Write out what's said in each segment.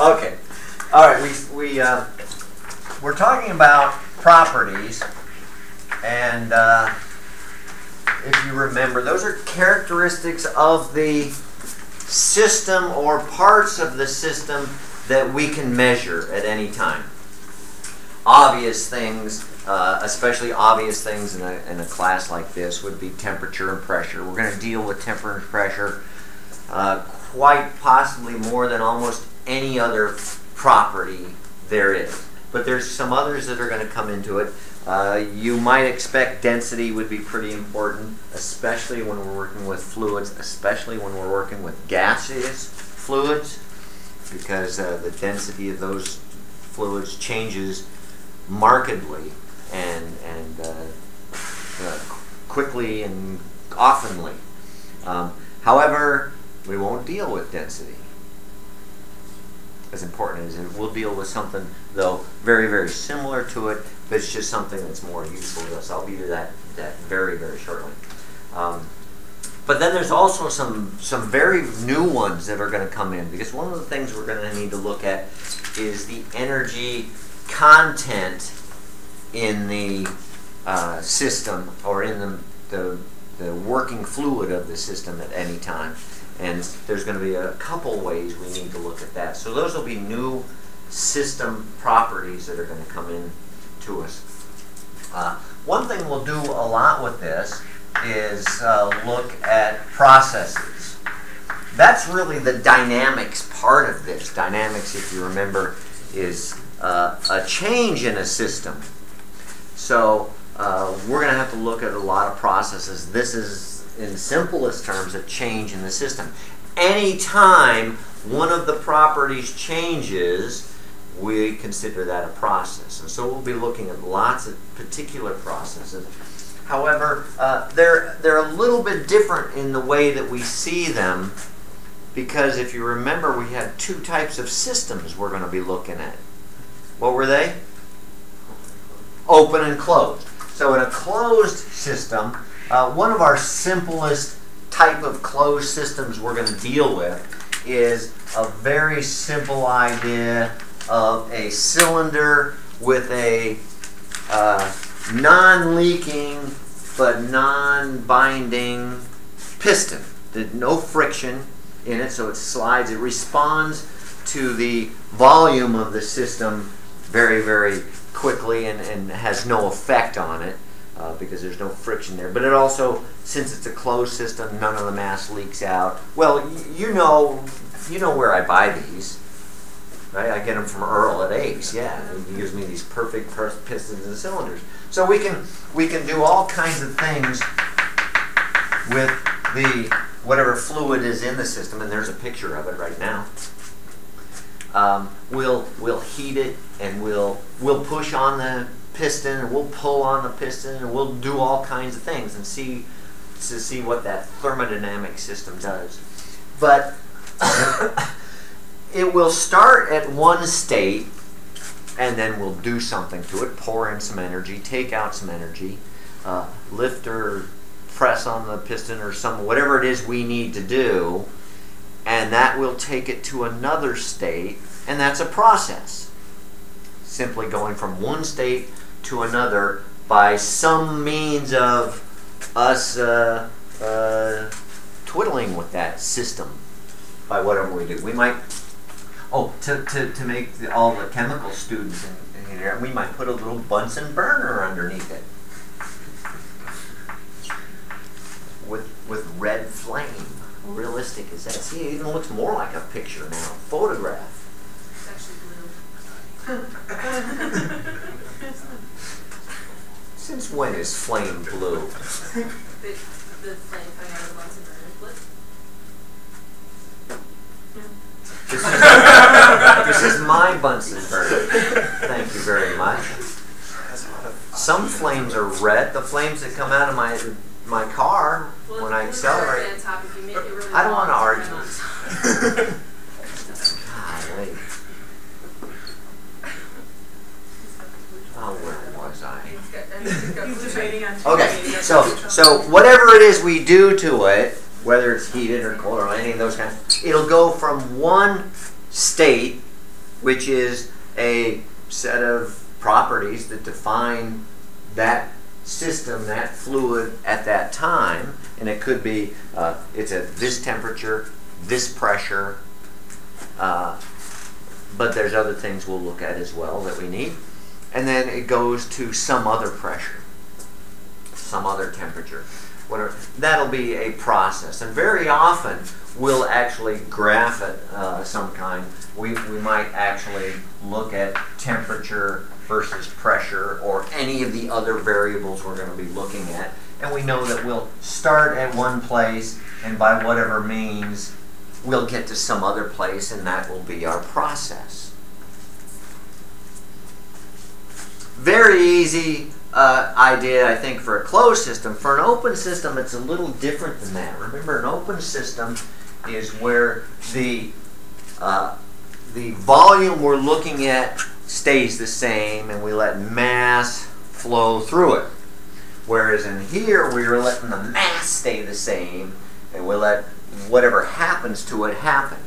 Okay. All right. We we uh, we're talking about properties, and uh, if you remember, those are characteristics of the system or parts of the system that we can measure at any time. Obvious things, uh, especially obvious things in a, in a class like this, would be temperature and pressure. We're going to deal with temperature and pressure uh, quite possibly more than almost any other property there is. But there's some others that are going to come into it. Uh, you might expect density would be pretty important, especially when we're working with fluids, especially when we're working with gaseous fluids, because uh, the density of those fluids changes markedly and, and uh, uh quickly and oftenly. Um, however, we won't deal with density as important as it. We'll deal with something, though, very, very similar to it, but it's just something that's more useful to us. I'll be that, that very, very shortly. Um, but then there's also some, some very new ones that are going to come in, because one of the things we're going to need to look at is the energy content in the uh, system or in the, the, the working fluid of the system at any time. And there's going to be a couple ways we need to look at that. So those will be new system properties that are going to come in to us. Uh, one thing we'll do a lot with this is uh, look at processes. That's really the dynamics part of this. Dynamics, if you remember, is uh, a change in a system. So uh, we're going to have to look at a lot of processes. This is in simplest terms, a change in the system. Anytime one of the properties changes, we consider that a process. And so we'll be looking at lots of particular processes. However, uh, they're, they're a little bit different in the way that we see them because if you remember, we had two types of systems we're going to be looking at. What were they? Open and closed. So in a closed system, uh, one of our simplest type of closed systems we're going to deal with is a very simple idea of a cylinder with a uh, non-leaking but non-binding piston. There's no friction in it, so it slides. It responds to the volume of the system very, very quickly and, and has no effect on it uh, because there's no friction there. But it also, since it's a closed system, none of the mass leaks out. Well, you know, you know where I buy these. Right? I get them from Earl at Ace. Yeah, he gives me these perfect pistons and cylinders. So we can we can do all kinds of things with the whatever fluid is in the system, and there's a picture of it right now. Um, we'll we'll heat it and we'll we'll push on the piston and we'll pull on the piston and we'll do all kinds of things and see to see what that thermodynamic system does. But it will start at one state and then we'll do something to it, pour in some energy, take out some energy, uh, lift or press on the piston or some whatever it is we need to do, and that will take it to another state, and that's a process. Simply going from one state to another by some means of us uh, uh, twiddling with that system by whatever we do. We might, oh, to, to, to make the, all the chemical students in, in here, we might put a little Bunsen burner underneath it with, with red flame. How realistic is that? See, it even looks more like a picture now, a photograph. It's actually blue. Since when is flame blue? the, the flame coming out of the Bunsen burner blue? This is, this is my Bunsen burner. Thank you very much. Some flames are red. The flames that come out of my my car well, when I accelerate. Really I don't want to argue. Golly. Oh, where was I? Okay, so so whatever it is we do to it, whether it's heated or cold or any of those kinds, it'll go from one state, which is a set of properties that define that system, that fluid at that time. And it could be, uh, it's at this temperature, this pressure, uh, but there's other things we'll look at as well that we need. And then it goes to some other pressure, some other temperature. Whatever. That'll be a process. And very often we'll actually graph it uh, some kind. We, we might actually look at temperature versus pressure or any of the other variables we're going to be looking at. And we know that we'll start at one place and by whatever means we'll get to some other place and that will be our process. Very easy uh, idea, I think, for a closed system. For an open system, it's a little different than that. Remember, an open system is where the uh, the volume we're looking at stays the same and we let mass flow through it. Whereas in here, we are letting the mass stay the same and we let whatever happens to it happen.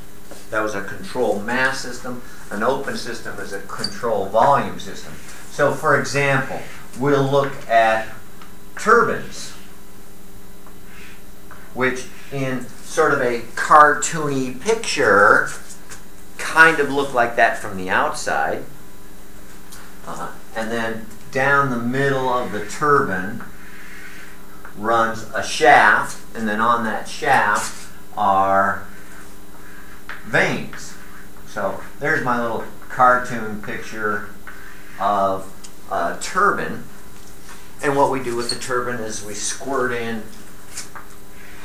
That was a control mass system. An open system is a control volume system. So for example, we'll look at turbines, which in sort of a cartoony picture kind of look like that from the outside. Uh, and then down the middle of the turbine runs a shaft, and then on that shaft are vanes. So there's my little cartoon picture of a turbine. And what we do with the turbine is we squirt in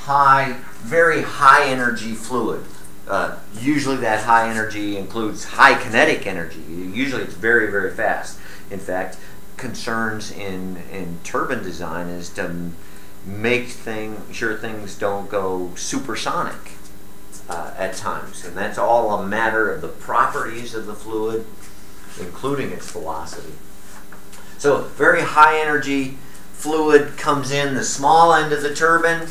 high, very high energy fluid. Uh, usually that high energy includes high kinetic energy. Usually it's very, very fast. In fact, concerns in, in turbine design is to make thing, sure things don't go supersonic uh, at times. And that's all a matter of the properties of the fluid, including its velocity. So very high energy fluid comes in the small end of the turbine,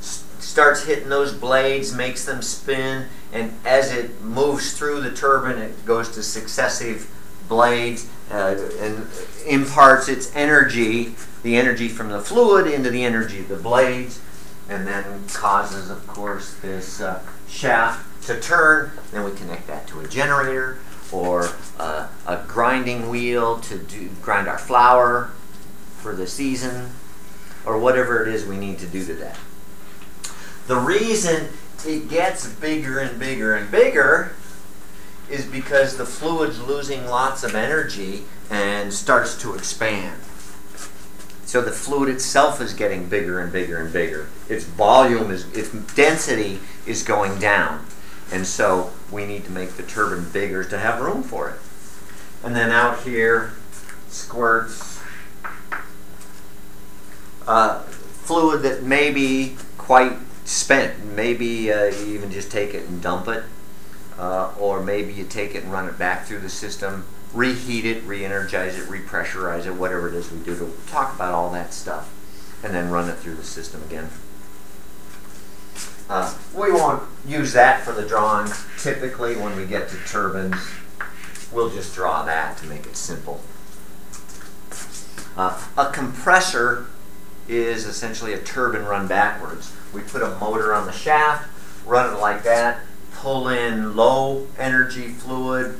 starts hitting those blades, makes them spin, and as it moves through the turbine, it goes to successive blades uh, and imparts its energy, the energy from the fluid, into the energy of the blades, and then causes, of course, this uh, shaft to turn. Then we connect that to a generator or uh, a grinding wheel to do, grind our flour for the season, or whatever it is we need to do to that. The reason it gets bigger and bigger and bigger is because the fluid's losing lots of energy and starts to expand. So the fluid itself is getting bigger and bigger and bigger. Its volume is, its density is going down. And so we need to make the turbine bigger to have room for it. And then out here, squirts uh, fluid that may be quite spent. Maybe uh, you even just take it and dump it, uh, or maybe you take it and run it back through the system, reheat it, re-energize it, repressurize it, whatever it is we do. To talk about all that stuff, and then run it through the system again. Uh, we won't use that for the drawing. Typically, when we get to turbines, we'll just draw that to make it simple. Uh, a compressor is essentially a turbine run backwards. We put a motor on the shaft, run it like that, pull in low energy fluid,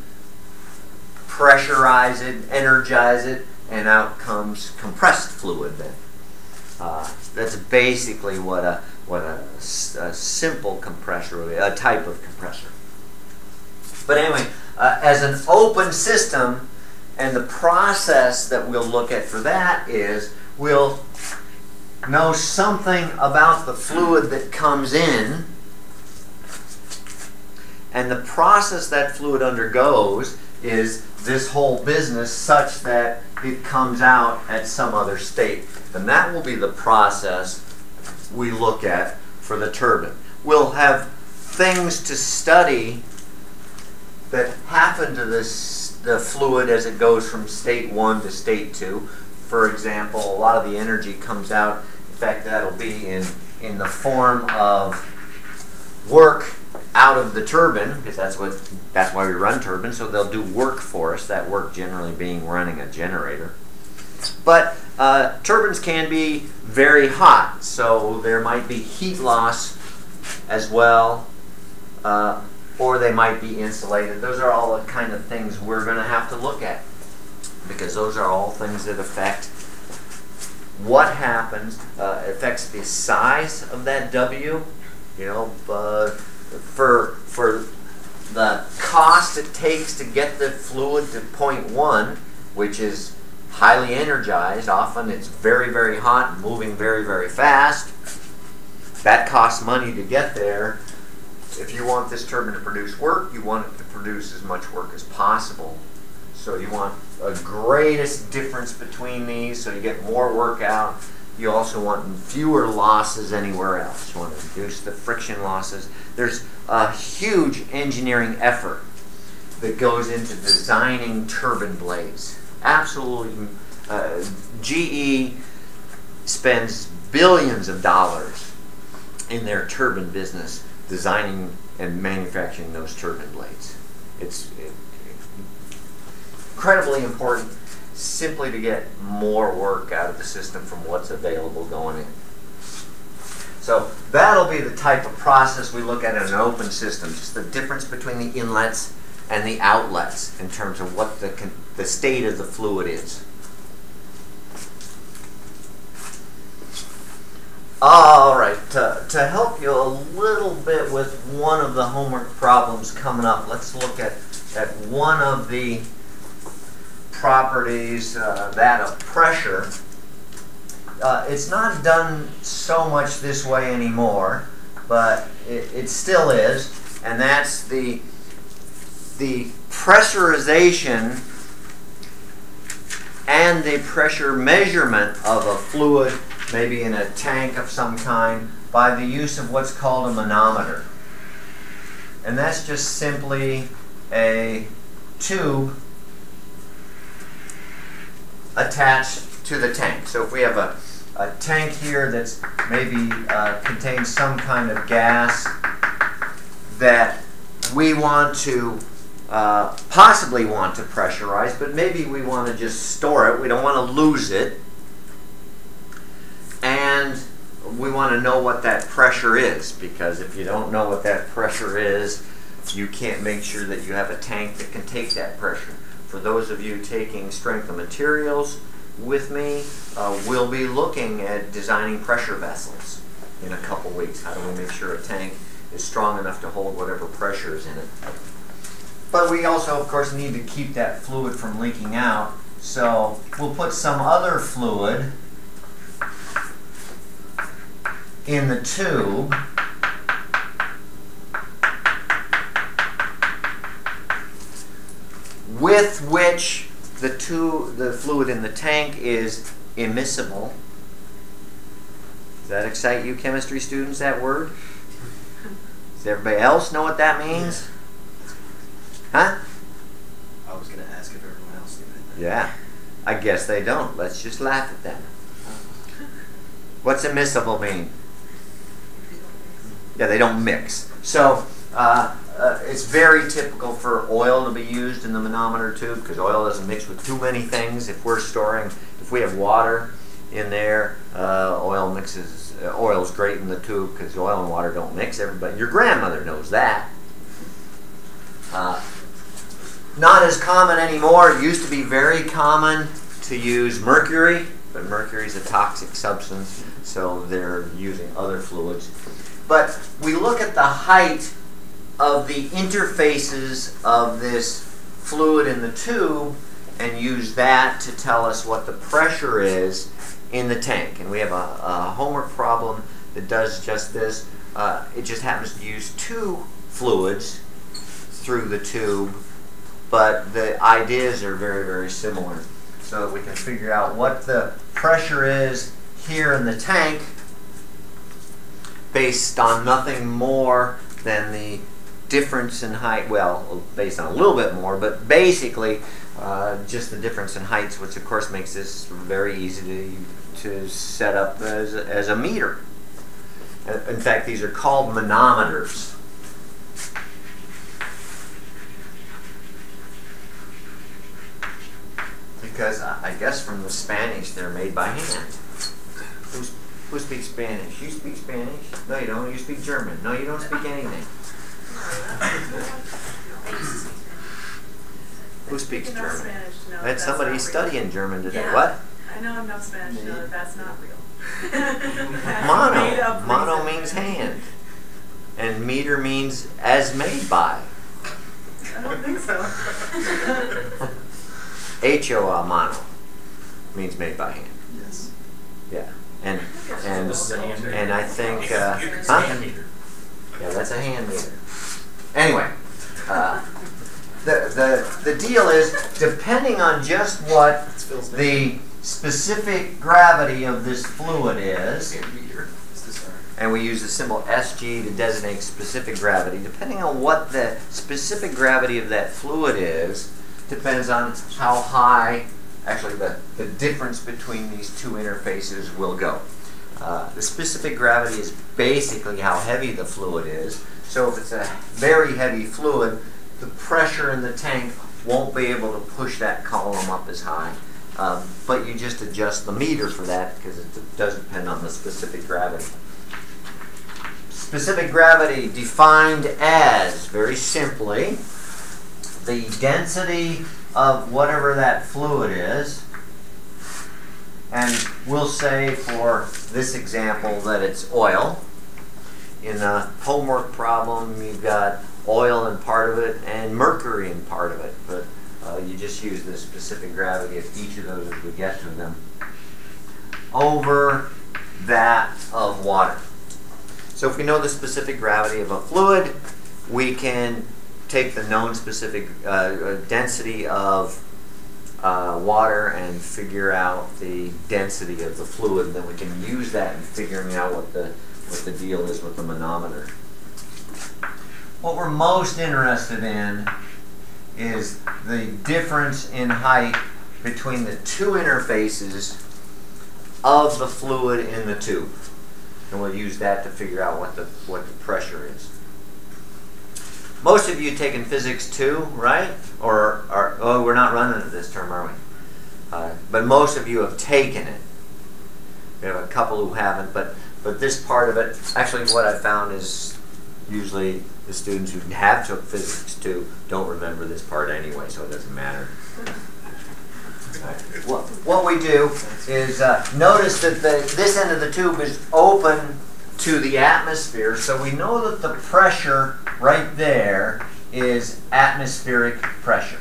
pressurize it, energize it, and out comes compressed fluid then. Uh, that's basically what a what a, a, simple compressor, a type of compressor. But anyway, uh, as an open system, and the process that we'll look at for that is we'll know something about the fluid that comes in and the process that fluid undergoes is this whole business such that it comes out at some other state. And that will be the process we look at for the turbine. We'll have things to study that happen to this the fluid as it goes from state 1 to state 2. For example, a lot of the energy comes out In fact, that'll be in, in the form of work out of the turbine because that's what that's why we run turbines. So they'll do work for us. That work generally being running a generator. But uh, turbines can be very hot, so there might be heat loss as well, uh, or they might be insulated. Those are all the kind of things we're going to have to look at because those are all things that affect what happens, uh, affects the size of that W. You know, uh, for for the cost it takes to get the fluid to point one, which is highly energized. Often it's very, very hot, moving very, very fast. That costs money to get there. If you want this turbine to produce work, you want it to produce as much work as possible. So you want a greatest difference between these so you get more work out. You also want fewer losses anywhere else. You want to reduce the friction losses. There's a huge engineering effort that goes into designing turbine blades absolutely, uh, GE spends billions of dollars in their turbine business designing and manufacturing those turbine blades. It's incredibly important simply to get more work out of the system from what's available going in. So that'll be the type of process we look at in an open system, just the difference between the inlets and the outlets in terms of what the the state of the fluid is. All right, to, to help you a little bit with one of the homework problems coming up, let's look at, at one of the properties, uh, that of pressure. Uh, it's not done so much this way anymore, but it, it still is, and that's the, the pressurization and the pressure measurement of a fluid, maybe in a tank of some kind, by the use of what's called a manometer. And that's just simply a tube attached to the tank. So if we have a, a tank here that's maybe uh, contains some kind of gas that we want to uh, possibly want to pressurize, but maybe we want to just store it. We don't want to lose it. And we want to know what that pressure is, because if you don't know what that pressure is, you can't make sure that you have a tank that can take that pressure. For those of you taking strength of materials with me, uh, we'll be looking at designing pressure vessels in a couple weeks. How do we make sure a tank is strong enough to hold whatever pressure is in it? But we also, of course, need to keep that fluid from leaking out. So we'll put some other fluid in the tube. with which the, two, the fluid in the tank is immiscible. Does that excite you chemistry students, that word? Does everybody else know what that means? Huh? I was going to ask if everyone else knew it. Yeah. I guess they don't. Let's just laugh at them. What's immiscible mean? Yeah, they don't mix. So uh, uh, it's very typical for oil to be used in the manometer tube because oil doesn't mix with too many things. If we're storing, if we have water in there, uh, oil mixes. Uh, oil is great in the tube because oil and water don't mix. Everybody, your grandmother knows that. Not as common anymore. It used to be very common to use mercury, but mercury is a toxic substance, so they're using other fluids. But we look at the height of the interfaces of this fluid in the tube and use that to tell us what the pressure is in the tank. And we have a, a homework problem that does just this. Uh, it just happens to use two fluids through the tube but the ideas are very, very similar. So we can figure out what the pressure is here in the tank based on nothing more than the difference in height, well, based on a little bit more, but basically uh, just the difference in heights, which of course makes this very easy to, to set up as, as a meter. In fact, these are called manometers. Because I I guess from the Spanish they're made by hand. Who's, who speaks Spanish? You speak Spanish? No, you don't. You speak German. No, you don't speak anything. Who speaks German? Spanish to know I had that's somebody not real. studying German today. Yeah. What? I know enough Spanish to know that that's not real. Mono. Mono means hand. And meter means as made by. I don't think so. H-O-A, mono, means made by hand. Yes. Yeah. And, and, This is a hand meter. and I think, uh, huh? a hand meter. Yeah, that's a hand meter. Anyway, uh, the, the, the deal is, depending on just what the specific gravity of this fluid is, hand meter. Is this our? and we use the symbol SG to designate specific gravity. Depending on what the specific gravity of that fluid is, depends on how high, actually, the, the difference between these two interfaces will go. Uh, the specific gravity is basically how heavy the fluid is. So if it's a very heavy fluid, the pressure in the tank won't be able to push that column up as high. Um, but you just adjust the meter for that because it does depend on the specific gravity. Specific gravity defined as, very simply, the density of whatever that fluid is. And we'll say for this example that it's oil. In a homework problem, you've got oil in part of it and mercury in part of it. But uh, you just use the specific gravity of each of those as we get to them over that of water. So if we know the specific gravity of a fluid, we can take the known specific uh, uh, density of uh, water and figure out the density of the fluid, and then we can use that in figuring out what the what the deal is with the manometer. What we're most interested in is the difference in height between the two interfaces of the fluid in the tube. And we'll use that to figure out what the what the pressure is. Most of you taken physics two, right? Or are oh we're not running this term, are we? Uh, but most of you have taken it. We have a couple who haven't, but but this part of it, actually, what I found is usually the students who have took physics two don't remember this part anyway, so it doesn't matter. What, what we do is uh, notice that the, this end of the tube is open to the atmosphere, so we know that the pressure right there is atmospheric pressure.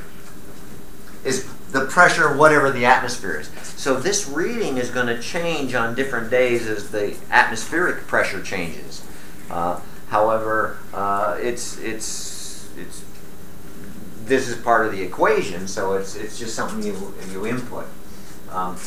Is the pressure whatever the atmosphere is. So this reading is going to change on different days as the atmospheric pressure changes. Uh, however, uh, it's it's it's this is part of the equation, so it's it's just something you you input. Um,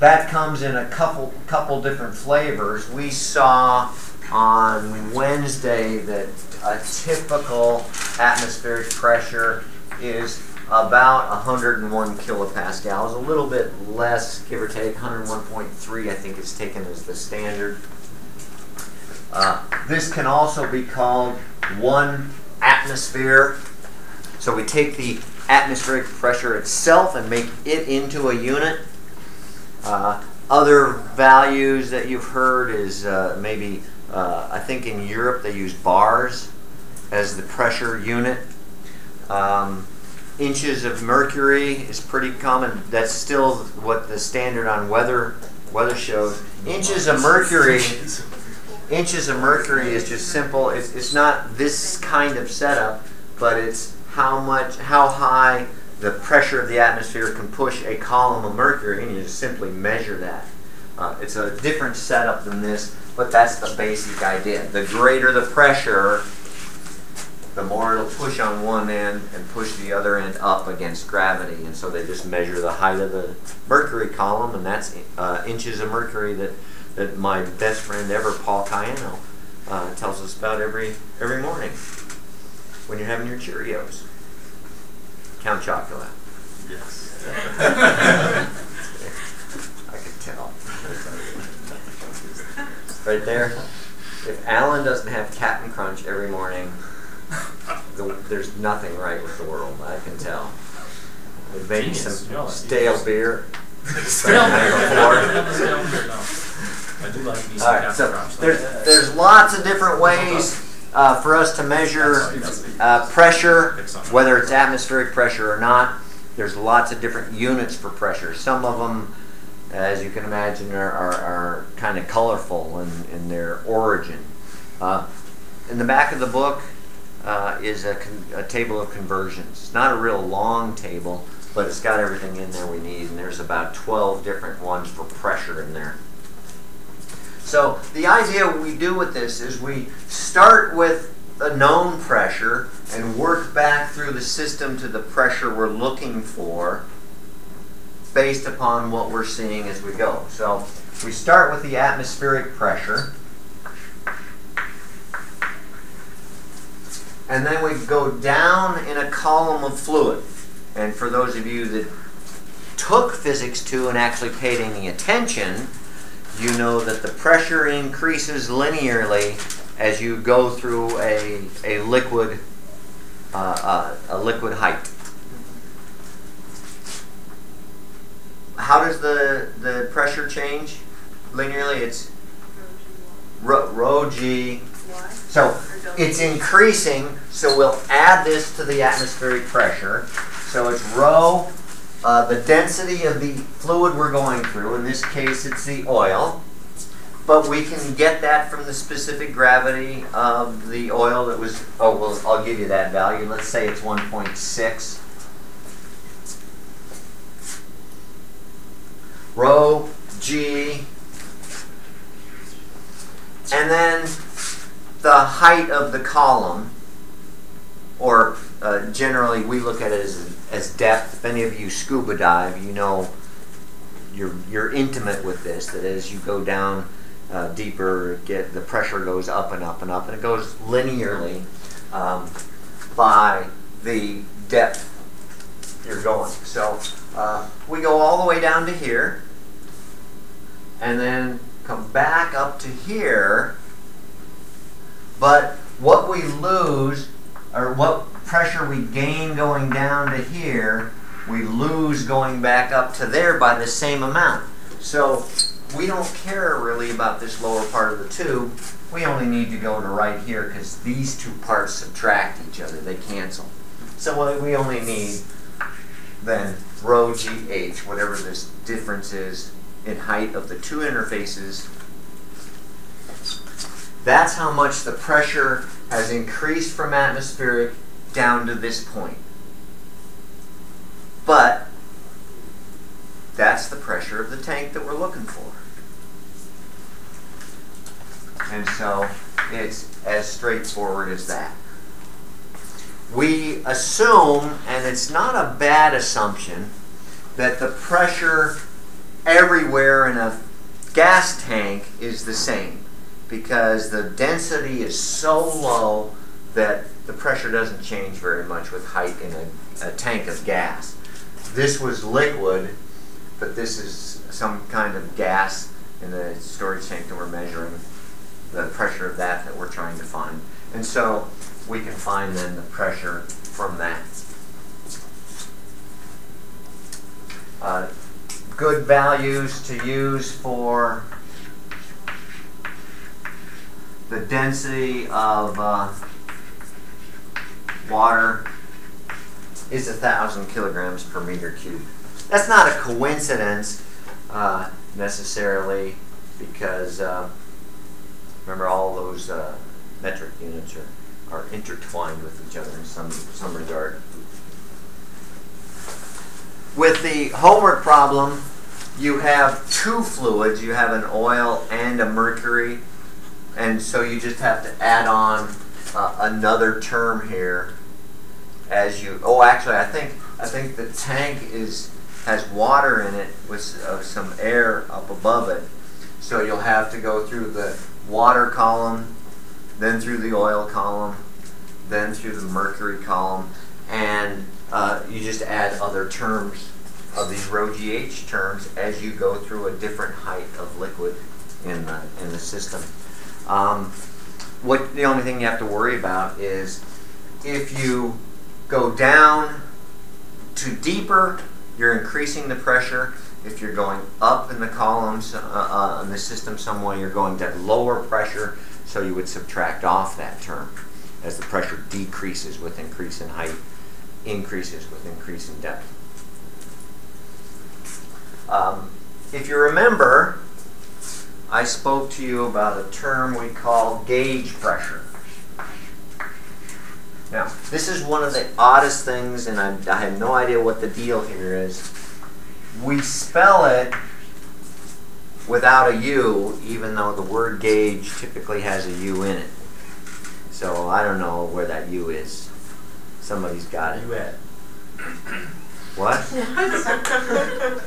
that comes in a couple couple different flavors. We saw on Wednesday that a typical atmospheric pressure is about 101 kilopascals, a little bit less, give or take, 101.3 I think is taken as the standard. Uh, this can also be called one atmosphere. So we take the atmospheric pressure itself and make it into a unit. Uh, other values that you've heard is uh, maybe, uh, I think in Europe they use bars as the pressure unit. Um, inches of mercury is pretty common. That's still what the standard on weather weather shows. Inches of mercury inches of mercury is just simple. It's, it's not this kind of setup, but it's how much, how high the pressure of the atmosphere can push a column of mercury, and you just simply measure that. Uh, it's a different setup than this, but that's the basic idea. The greater the pressure, the more it'll push on one end and push the other end up against gravity. And so they just measure the height of the mercury column, and that's uh, inches of mercury that, that my best friend ever, Paul Cayano, uh, tells us about every every morning when you're having your Cheerios. Count Chocula. Yes. I could tell. right there. If Alan doesn't have Captain Crunch every morning, the, there's nothing right with the world. I can tell. maybe some know, stale beer. Stale beer. Before. Stale beer, no. I do like me some All right, Captain so Crunch, there's, there's lots of different ways uh, for us to measure uh, pressure, whether it's atmospheric pressure or not. There's lots of different units for pressure. Some of them, as you can imagine, are, are, are kind of colorful in, in their origin. Uh, in the back of the book uh, is a, a table of conversions. It's not a real long table, but it's got everything in there we need, and there's about 12 different ones for pressure in there. So the idea we do with this is we start with a known pressure and work back through the system to the pressure we're looking for based upon what we're seeing as we go. So we start with the atmospheric pressure. And then we go down in a column of fluid. And for those of you that took Physics 2 and actually paid any attention, you know that the pressure increases linearly as you go through a, a liquid uh, uh, a liquid height. How does the, the pressure change linearly? It's rho, rho g. So it's increasing, so we'll add this to the atmospheric pressure. So it's rho, uh, the density of the fluid we're going through. In this case, it's the oil. But we can get that from the specific gravity of the oil that was, oh, well, I'll give you that value. Let's say it's 1.6. Rho G. And then the height of the column, or uh, generally we look at it as, as depth. If any of you scuba dive, you know you're, you're intimate with this, that as you go down uh, deeper, get the pressure goes up and up and up, and it goes linearly um, by the depth you're going. So uh, we go all the way down to here, and then come back up to here. But what we lose, or what pressure we gain going down to here, we lose going back up to there by the same amount. So we don't care really about this lower part of the tube. We only need to go to right here because these two parts subtract each other. They cancel. So we only need then rho gh, whatever this difference is in height of the two interfaces. That's how much the pressure has increased from atmospheric down to this point. But that's the pressure of the tank that we're looking for. And so it's as straightforward as that. We assume, and it's not a bad assumption, that the pressure everywhere in a gas tank is the same because the density is so low that the pressure doesn't change very much with height in a, a tank of gas. This was liquid, but this is some kind of gas in the storage tank that we're measuring, the pressure of that that we're trying to find. And so we can find then the pressure from that. Uh, good values to use for the density of uh, water is a thousand kilograms per meter cubed. That's not a coincidence uh, necessarily because uh, remember all those uh, metric units are, are intertwined with each other in some, some regard. With the homework problem, you have two fluids. You have an oil and a mercury. And so you just have to add on another term here as you, oh actually I think, I think the tank is, has water in it with uh, some air up above it. So you'll have to go through the water column, then through the oil column, then through the mercury column, and uh, you just add other terms of these rho GH terms as you go through a different height of liquid in the, in the system. Um, what the only thing you have to worry about is if you go down to deeper, you're increasing the pressure. If you're going up in the columns uh, uh, in the system some way, you're going to lower pressure, so you would subtract off that term as the pressure decreases with increase in height, increases with increase in depth. Um, if you remember, I spoke to you about a term we call gauge pressure. Now, this is one of the oddest things, and I, I have no idea what the deal here is. We spell it without a U, even though the word gauge typically has a U in it. So I don't know where that U is. Somebody's got it. You at? What?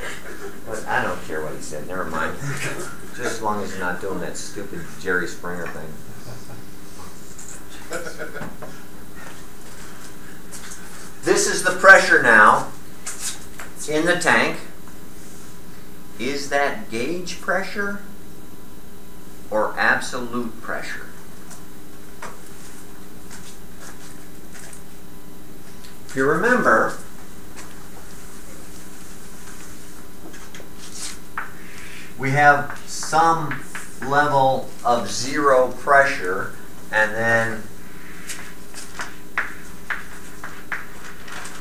But I don't care what he said. Never mind. Just as long as you're not doing that stupid Jerry Springer thing. This is the pressure now in the tank. Is that gauge pressure or absolute pressure? If you remember, we have some level of zero pressure and then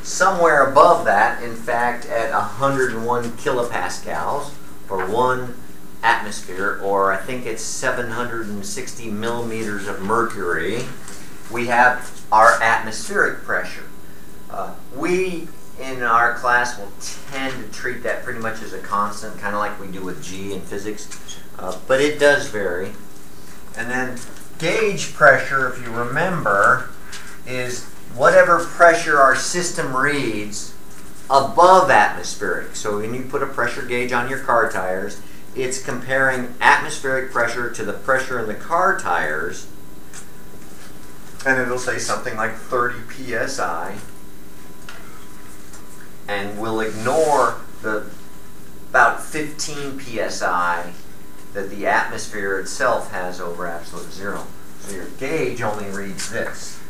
somewhere above that, in fact, at 101 kilopascals for one atmosphere, or I think it's 760 millimeters of mercury, we have our atmospheric pressure. Uh, we in our class will tend to treat that pretty much as a constant, kind of like we do with G in physics, uh, but it does vary. And then gauge pressure, if you remember, is whatever pressure our system reads above atmospheric. So when you put a pressure gauge on your car tires, it's comparing atmospheric pressure to the pressure in the car tires, and it'll say something like 30 psi and we'll ignore the about 15 psi that the atmosphere itself has over absolute zero. So your gauge only reads this.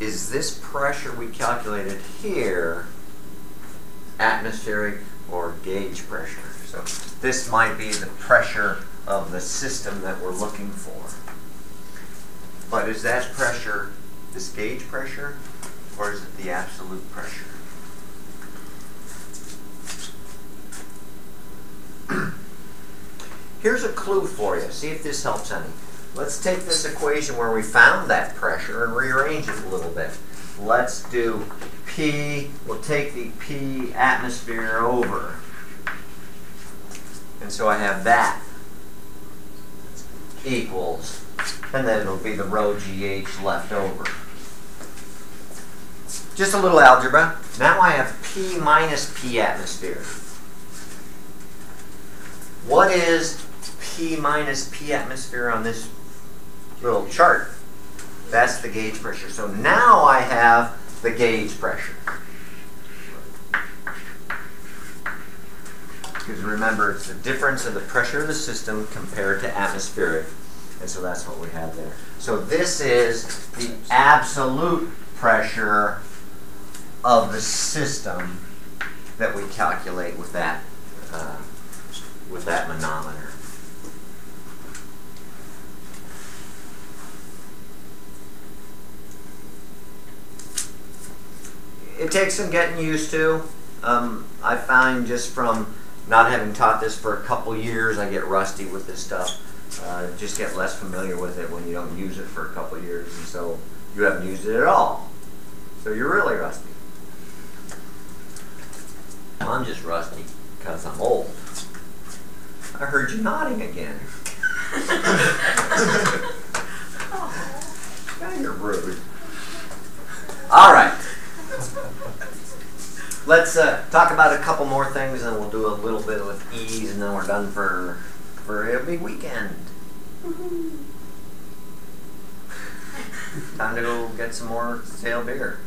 Is this pressure we calculated here atmospheric or gauge pressure? So this might be the pressure of the system that we're looking for. But is that pressure this gauge pressure or is it the absolute pressure? Here's a clue for you. See if this helps any. Let's take this equation where we found that pressure and rearrange it a little bit. Let's do P, we'll take the P atmosphere over. And so I have that equals, and then it'll be the rho GH left over. Just a little algebra. Now I have P minus P atmosphere. What is P minus P atmosphere on this little chart? That's the gauge pressure. So now I have the gauge pressure. Because remember, it's the difference of the pressure of the system compared to atmospheric. And so that's what we have there. So this is the absolute pressure of the system that we calculate with that uh, with that manometer. It takes some getting used to. Um, I find just from not having taught this for a couple years, I get rusty with this stuff. Uh, just get less familiar with it when you don't use it for a couple years, and so you haven't used it at all. So you're really rusty. I'm just rusty because I'm old. I heard you nodding again. now you're rude. All right. Let's uh, talk about a couple more things, and we'll do a little bit with ease, and then we're done for for a big weekend. Time to go get some more stale beer.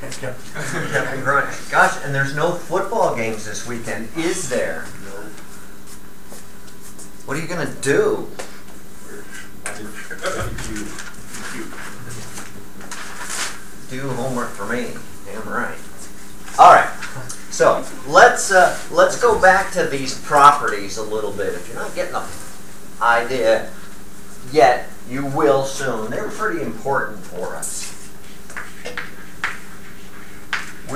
Captain Grunt. Gosh, and there's no football games this weekend, is there? No. What are you gonna do? do homework for me. Damn right. All right. So let's uh, let's go back to these properties a little bit. If you're not getting the idea yet, you will soon. They're pretty important for us.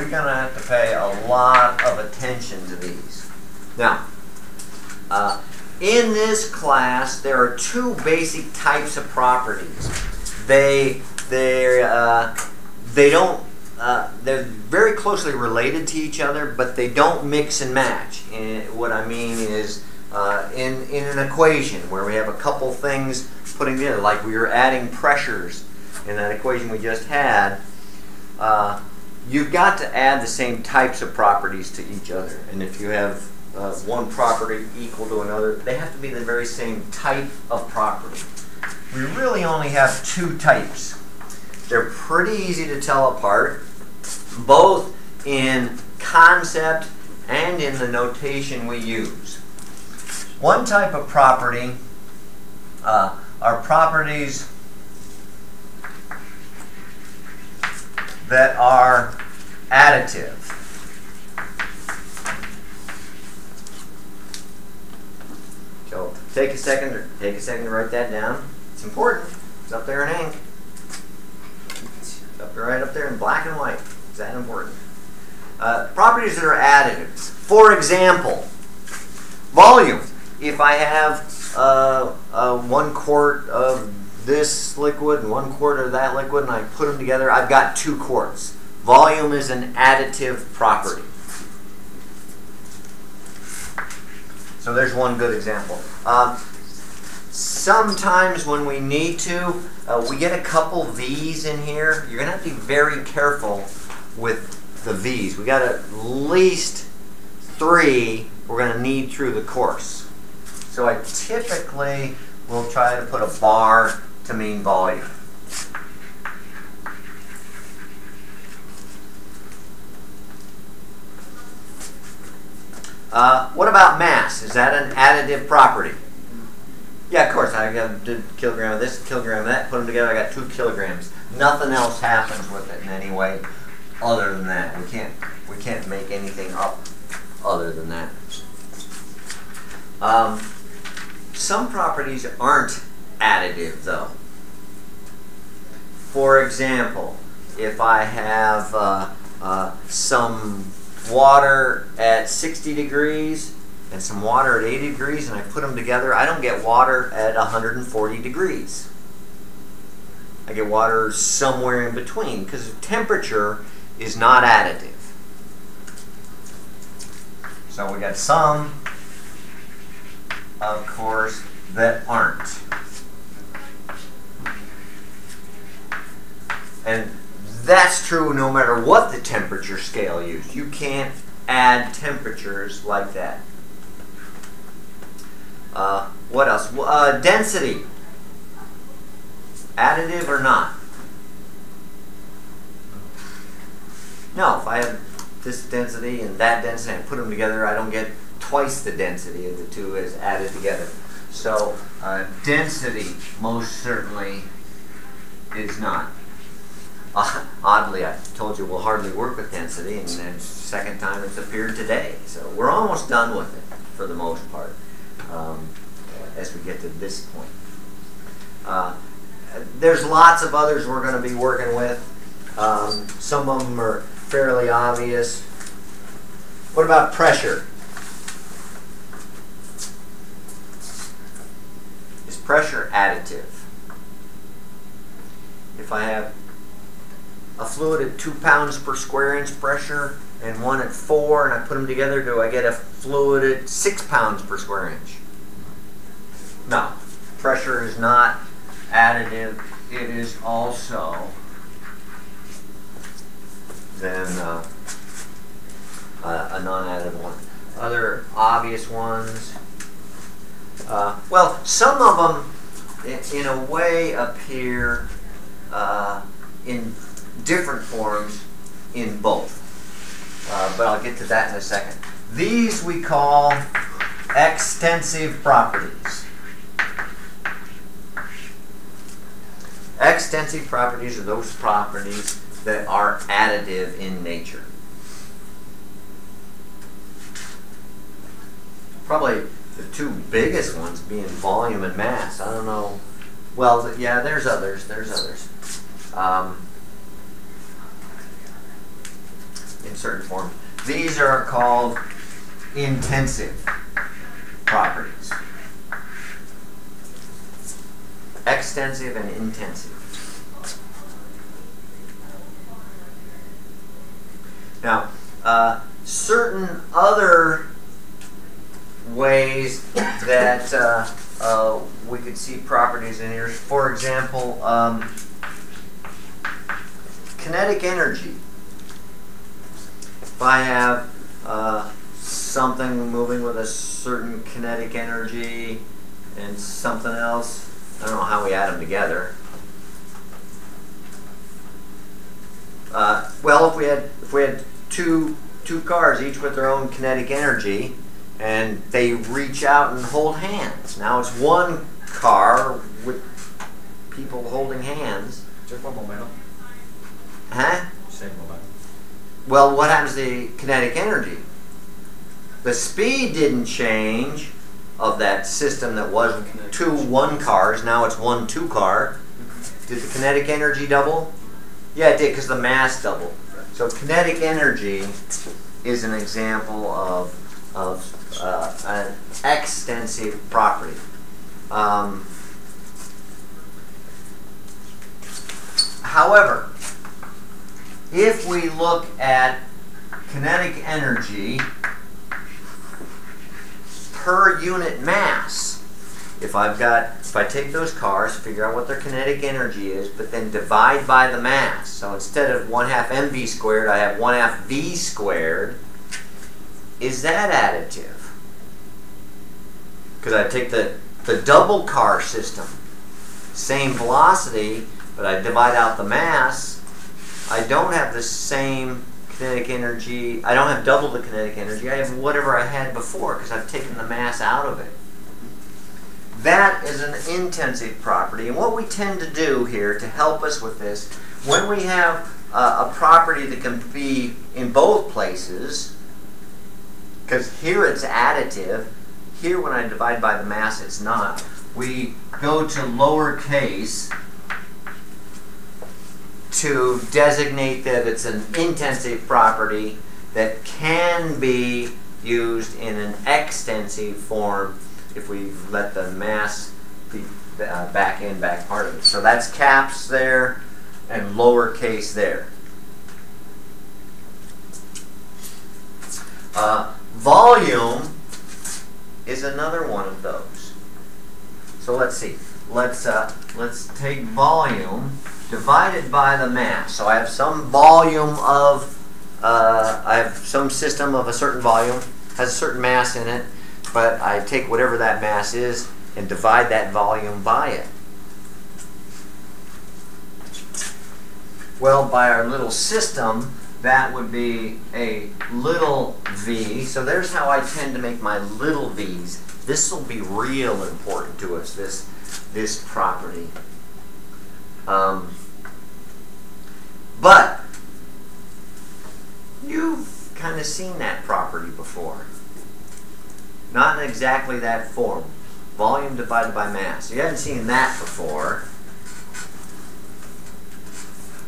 We're gonna have to pay a lot of attention to these. Now, uh, in this class, there are two basic types of properties. They they uh, they don't uh, they're very closely related to each other, but they don't mix and match. And what I mean is, uh, in in an equation where we have a couple things putting together, like we were adding pressures in that equation we just had, uh, you've got to add the same types of properties to each other. And if you have uh, one property equal to another, they have to be the very same type of property. We really only have two types. They're pretty easy to tell apart, both in concept and in the notation we use. One type of property uh, are properties that are additive. So take a second, to, take a second to write that down. It's important. It's up there in ink. It's up there, right up there in black and white. Is that important. Uh, properties that are additives. For example, volume. If I have uh, uh, one quart of this liquid and one quart of that liquid and I put them together, I've got two quarts. Volume is an additive property. So there's one good example. Um, sometimes when we need to, uh, we get a couple V's in here. You're going to have to be very careful with the V's. We got at least three we're going to need through the course. So I typically will try to put a bar to mean volume. Uh, what about mass? Is that an additive property? Yeah, of course. I got a kilogram of this, kilogram of that, put them together, I got two kilograms. Nothing else happens with it in any way other than that. We can't we can't make anything up other than that. Um, some properties aren't additive though. For example, if I have uh, uh, some water at 60 degrees and some water at 80 degrees and I put them together, I don't get water at 140 degrees. I get water somewhere in between because temperature is not additive. So we got some, of course, that aren't. And that's true no matter what the temperature scale used. You can't add temperatures like that. Uh, what else? Uh, density. Additive or not? No, if I have this density and that density and put them together, I don't get twice the density of the two as added together. So uh, density most certainly is not. Uh, oddly, I told you we'll hardly work with density, and then second time it's appeared today. So we're almost done with it for the most part um, as we get to this point. Uh, there's lots of others we're going to be working with. Um, some of them are fairly obvious. What about pressure? Is pressure additive? If I have a fluid at two pounds per square inch pressure and one at four, and I put them together, do I get a fluid at six pounds per square inch? No. Pressure is not additive. It is also then uh, a non-additive one. Other obvious ones. Uh, well, some of them, in, in a way, appear uh, in different forms in both. Uh, but I'll get to that in a second. These we call extensive properties. Extensive properties are those properties that are additive in nature. Probably the two biggest ones being volume and mass. I don't know. Well, yeah, there's others. There's others. Um, in certain forms. These are called intensive properties. Extensive and intensive. Now, uh, certain other ways that uh, uh, we could see properties in here, for example, um, kinetic energy. If I have uh, something moving with a certain kinetic energy and something else, I don't know how we add them together. Uh, well, if we had if we had two two cars, each with their own kinetic energy, and they reach out and hold hands. Now it's one car with people holding hands. Different momentum. Huh? Same momentum. Well, what happens to the kinetic energy? The speed didn't change of that system that was two one cars. Now it's one two car. Did the kinetic energy double? Yeah, it did because the mass doubled. So kinetic energy is an example of, of uh, an extensive property. Um, however, if we look at kinetic energy per unit mass, if I've got, if I take those cars, figure out what their kinetic energy is, but then divide by the mass. So instead of 1 half mv squared, I have 1 half v squared. Is that additive? Because I take the, the double car system, same velocity, but I divide out the mass, I don't have the same kinetic energy. I don't have double the kinetic energy. I have whatever I had before because I've taken the mass out of it. That is an intensive property. And what we tend to do here to help us with this, when we have a property that can be in both places, because here it's additive, here when I divide by the mass it's not, we go to lowercase to designate that it's an intensive property that can be used in an extensive form if we let the mass be uh, back in, back part of it. So that's caps there and lowercase there. Uh, volume is another one of those. So let's see. Let's uh, let's take volume divided by the mass. So I have some volume of uh, I have some system of a certain volume has a certain mass in it, but I take whatever that mass is and divide that volume by it. Well, by our little system, that would be a little v. So there's how I tend to make my little v's. This will be real important to us, this, this property. Um, but you've kind of seen that property before. Not in exactly that form. Volume divided by mass. You haven't seen that before.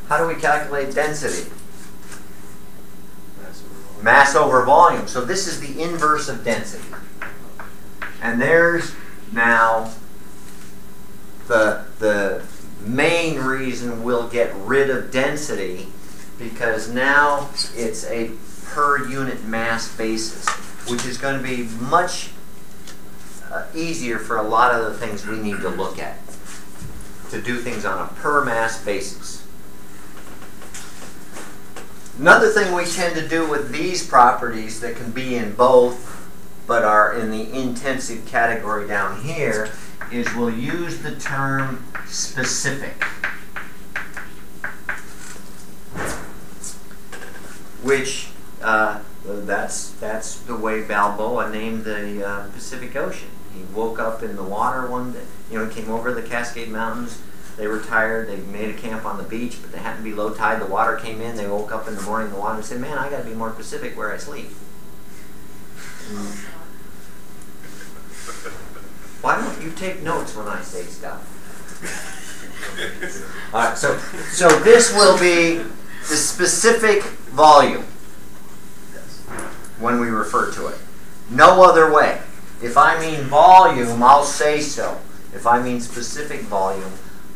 How do we calculate density? Mass over volume. So this is the inverse of density. And there's now the, the main reason we'll get rid of density because now it's a per unit mass basis, which is going to be much uh, easier for a lot of the things we need to look at. To do things on a per mass basis. Another thing we tend to do with these properties that can be in both but are in the intensive category down here is we'll use the term specific. Which uh, that's that's the way Balboa named the uh, Pacific Ocean. He woke up in the water one day, you know, he came over the Cascade Mountains They were tired. They made a camp on the beach, but they happened to be low tide. The water came in. They woke up in the morning. The water said, "Man, I got to be more specific where I sleep." Why don't you take notes when I say stuff? All right. So, so this will be the specific volume when we refer to it. No other way. If I mean volume, I'll say so. If I mean specific volume,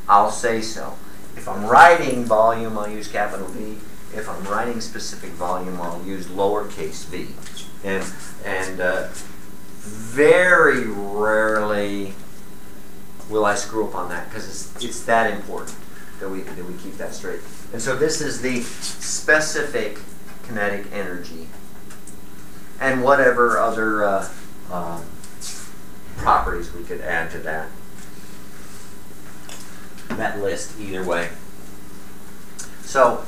I'll say so. If I'm writing volume, I'll use capital V. If I'm writing specific volume, I'll use lowercase v. And, and uh, very rarely will I screw up on that because it's, it's that important that we, that we keep that straight. And so this is the specific kinetic energy and whatever other uh, uh, properties we could add to that that list either way. So,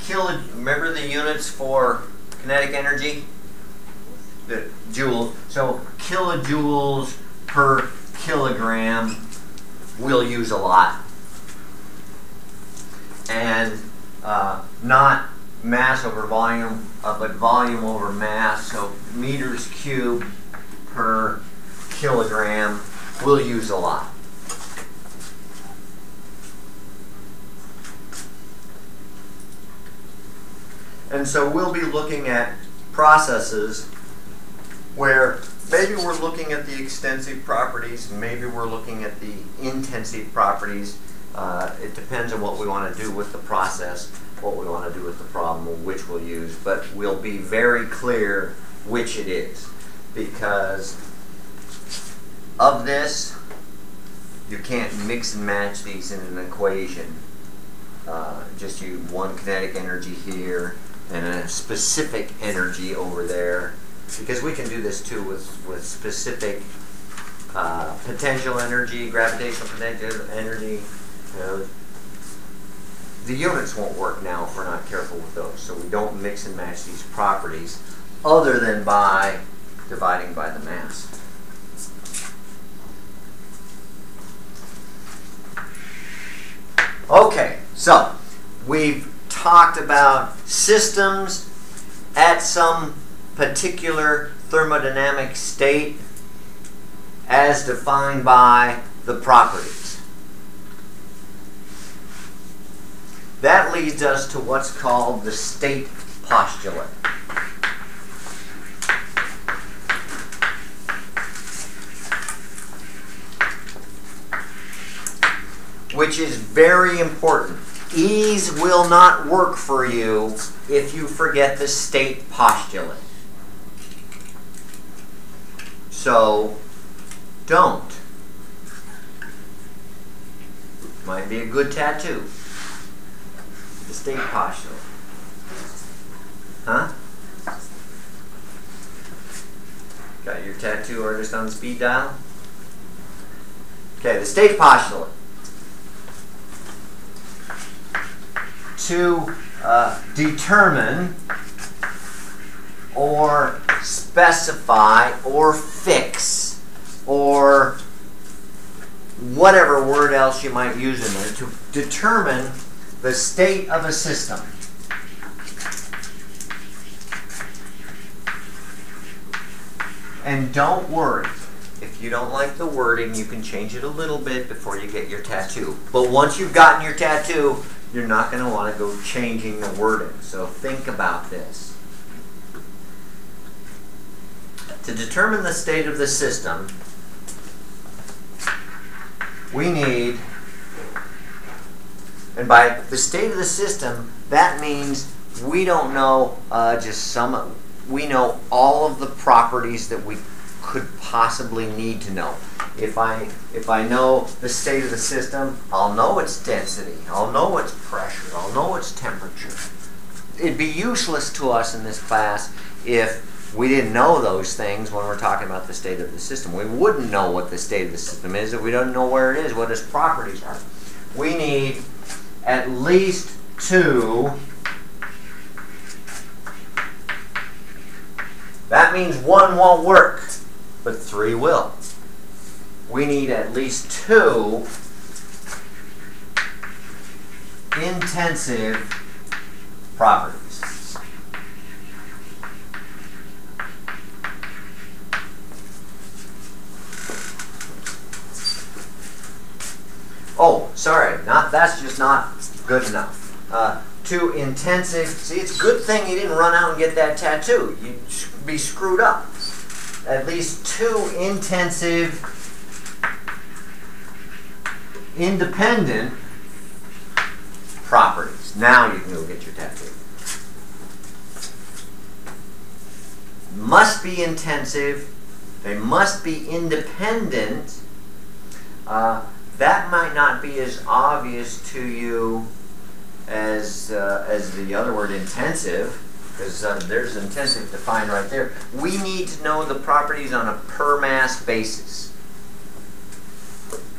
kilo, remember the units for kinetic energy? The joule. So kilojoules per kilogram we'll use a lot. And uh, not mass over volume, uh, but volume over mass. So meters cubed per kilogram we'll use a lot. And so we'll be looking at processes where maybe we're looking at the extensive properties, maybe we're looking at the intensive properties. Uh, it depends on what we want to do with the process, what we want to do with the problem, which we'll use. But we'll be very clear which it is. Because of this, you can't mix and match these in an equation. Uh, just use one kinetic energy here and a specific energy over there because we can do this too with, with specific uh, potential energy, gravitational potential energy. You know, the units won't work now if we're not careful with those. So we don't mix and match these properties other than by dividing by the mass. Okay, so we've talked about systems at some particular thermodynamic state as defined by the properties. That leads us to what's called the state postulate. Which is very important EES will not work for you if you forget the state postulate. So, don't. Might be a good tattoo. The state postulate. Huh? Got your tattoo artist on speed dial? Okay, the state postulate. to uh, determine or specify or fix or whatever word else you might use in there to determine the state of a system. And don't worry. If you don't like the wording, you can change it a little bit before you get your tattoo. But once you've gotten your tattoo, you're not going to want to go changing the wording. So think about this. To determine the state of the system, we need, and by the state of the system, that means we don't know uh, just some, we know all of the properties that we could possibly need to know. If I, if I know the state of the system, I'll know its density, I'll know its pressure, I'll know its temperature. It'd be useless to us in this class if we didn't know those things when we're talking about the state of the system. We wouldn't know what the state of the system is if we don't know where it is, what its properties are. We need at least two. That means one won't work, but three will. we need at least two intensive properties. Oh, sorry, not that's not good enough. Uh, two intensive. See, it's a good thing you didn't run out and get that tattoo. You'd be screwed up. At least two intensive, independent properties. Now you can go get your tattoo. Must be intensive. They must be independent. Uh, that might not be as obvious to you as uh, as the other word intensive, because uh, there's intensive defined right there. We need to know the properties on a per mass basis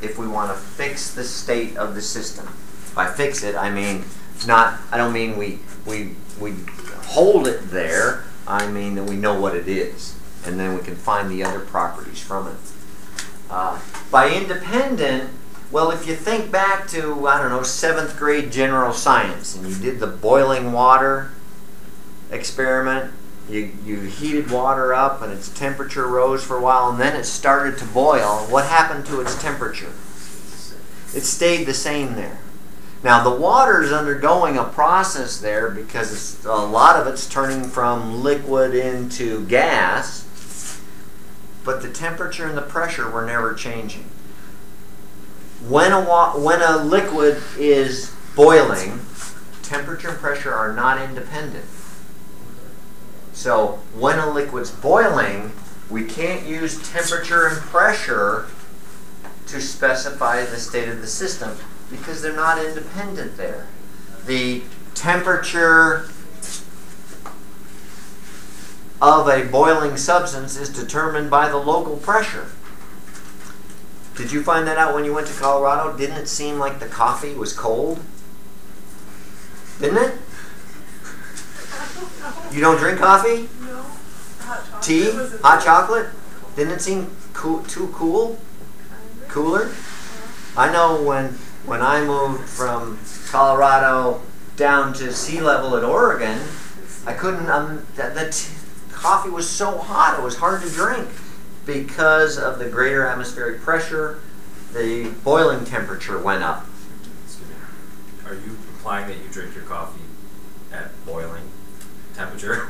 if we want to fix the state of the system. By fix it, I mean not. I don't mean we we we hold it there. I mean that we know what it is, and then we can find the other properties from it. Uh, by independent, well, if you think back to, I don't know, seventh grade general science, and you did the boiling water experiment, you, you heated water up and its temperature rose for a while, and then it started to boil. What happened to its temperature? It stayed the same there. Now, the water is undergoing a process there because a lot of it's turning from liquid into gas, but the temperature and the pressure were never changing when a when a liquid is boiling, temperature and pressure are not independent. So when a liquid's boiling, we can't use temperature and pressure to specify the state of the system because they're not independent there. The temperature of a boiling substance is determined by the local pressure. Did you find that out when you went to Colorado? Didn't it seem like the coffee was cold? Didn't it? You don't drink coffee? No. Hot Tea? Hot chocolate? Didn't it seem cool, too cool? Cooler? I know when when I moved from Colorado down to sea level at Oregon, I couldn't. Um, the, the t- coffee was so hot; it was hard to drink because of the greater atmospheric pressure. The boiling temperature went up. Excuse me. Are you implying that you drink your coffee at boiling temperature?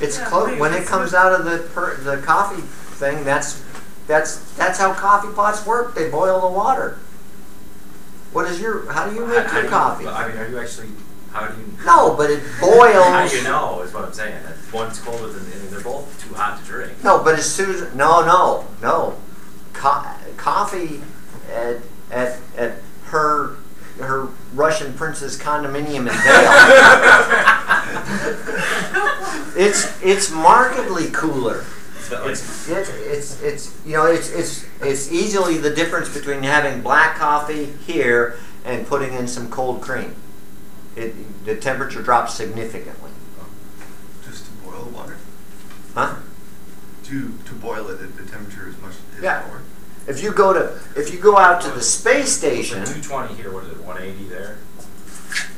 It's Yeah, close when it comes out of the per, the coffee thing. That's that's that's how coffee pots work. They boil the water. What is your? How do you make How- how your do you- coffee? I mean, are you actually? How do you? No, but it boils. How do you know? Is what I'm saying. One's colder than, and they're both too hot to drink. No, but as soon as no, no, no, Co- coffee at at at her her Russian princess condominium in Vail. it's it's markedly cooler. So, like, It's, it's it's you know it's it's it's easily the difference between having black coffee here and putting in some cold cream. It the temperature drops significantly. Just to boil the water? Huh? To to boil it at the temperature as much as Yeah. lower? If you go to if you go out to the space station, 220 here. What is it? 180 there.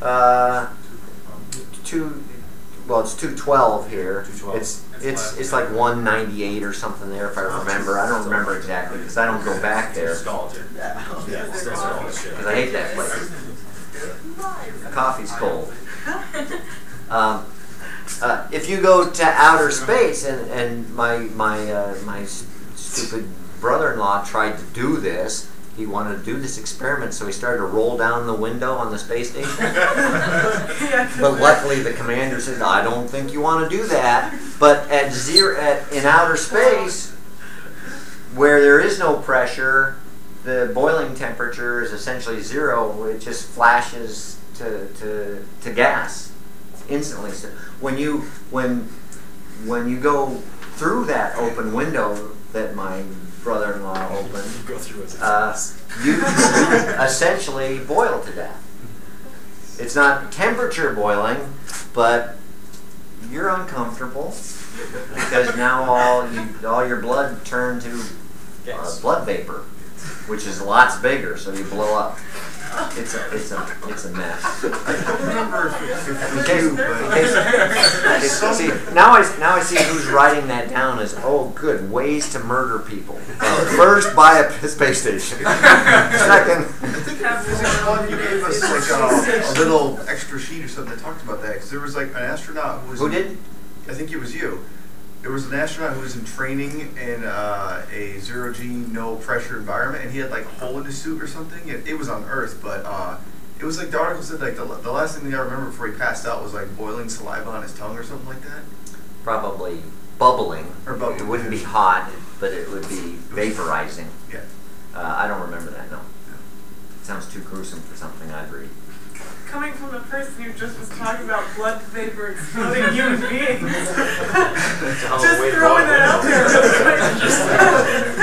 uh, two well it's two twelve here. 212. It's it's it's like one ninety eight or something there if I remember. I don't remember exactly because I don't go back there Yeah. Yeah, it's that's all this shit. because I hate that place. The coffee's cold. Um, uh, if you go to outer space, and, and my my uh, my stupid brother-in-law tried to do this. He wanted to do this experiment, so he started to roll down the window on the space station. But luckily, the commander said, "I don't think you want to do that." But at zero, at, in outer space, where there is no pressure, the boiling temperature is essentially zero. It just flashes to, to, to gas instantly. So when you when when you go through that open window that my brother-in-law opened, You go through it. uh, you, you essentially boil to death. It's not temperature boiling, but you're uncomfortable because now all you, all your blood turned to uh, blood vapor. Which is lots bigger, so you blow up. It's a, it's a, it's a mess. I don't remember if it, if it In case- in case- see, now I now I see who's writing that down as oh good ways to murder people. Uh, first, buy a space station. Second, I think it was one you gave us like a, a little extra sheet or something that talked about that. Because there was like an astronaut who was. who did? I think it was you. There was an astronaut who was in training in uh, a zero G, no pressure environment, and he had like a hole in his suit or something. It, it was on Earth, but uh, it was like the article said like the, the last thing that I remember before he passed out was like boiling saliva on his tongue or something like that. Probably bubbling. Or bubbling, It wouldn't be hot, but it would be vaporizing. Yeah. Uh, I don't remember that. No. Sounds too gruesome for something I'd read. Coming from the person who just was talking about blood vapor exploding human beings. Just throwing that out there.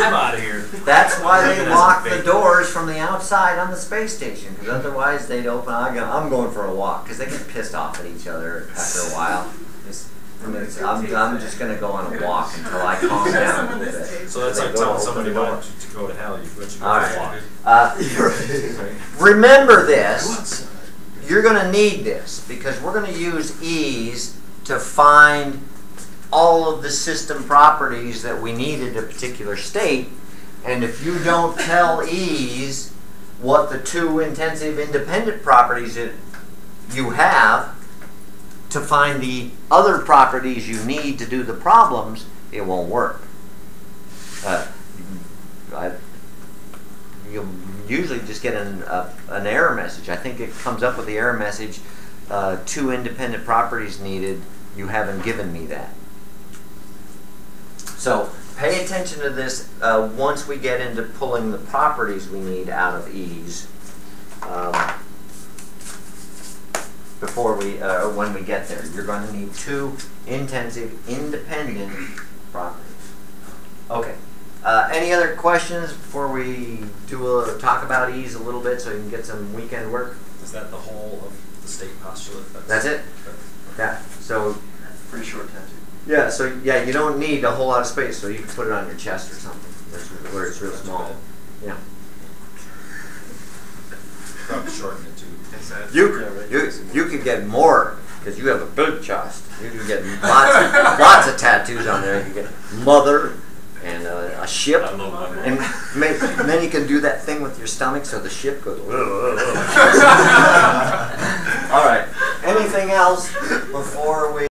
I'm out of here. That's why they lock the doors from the outside on the space station, because otherwise they'd open. I go, I'm going for a walk, because they get pissed off at each other after a while. It's, I mean, it's, I'm, I'm just gonna go on a walk until I calm down a little bit. So that's like telling somebody the why don't to go to hell. You let you go All for a walk. Uh, remember this. You're going to need this because we're going to use EES to find all of the system properties that we need in a particular state. And if you don't tell EES what the two intensive independent properties that you have to find the other properties you need to do the problems, it won't work. Uh, I, you'll usually just get an, uh, an error message. I think it comes up with the error message, uh, two independent properties needed, you haven't given me that. So pay attention to this uh, once we get into pulling the properties we need out of EES. Um, before we, uh, when we get there, you're going to need two intensive, independent properties. Okay. Uh, any other questions before we do a, talk about EES a little bit so you can get some weekend work? Is that the whole of the state postulate? That's it? Yeah. So Pretty short tattoo. yeah. So yeah, you don't need a whole lot of space, so you can put it on your chest or something where it's, where it's real small. good. Yeah. Probably shorten it too. You you you could get more because you have a big chest. You can get lots lots of tattoos on there. You can get mother and a, a ship. I love my And, may, and then you can do that thing with your stomach so the ship goes. All right. Anything else before we?